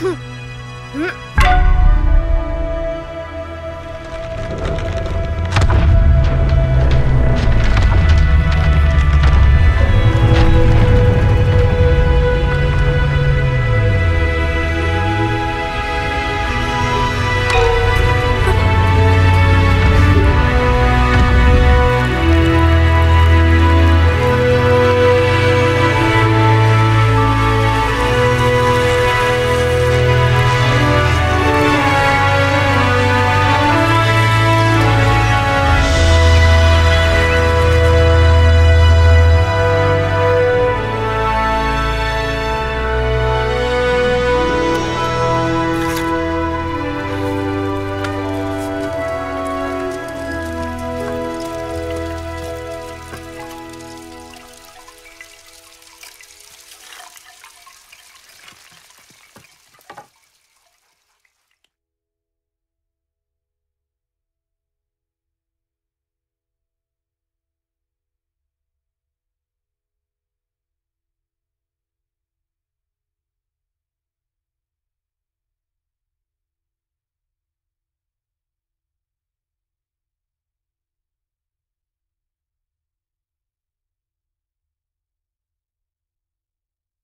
哼。嗯。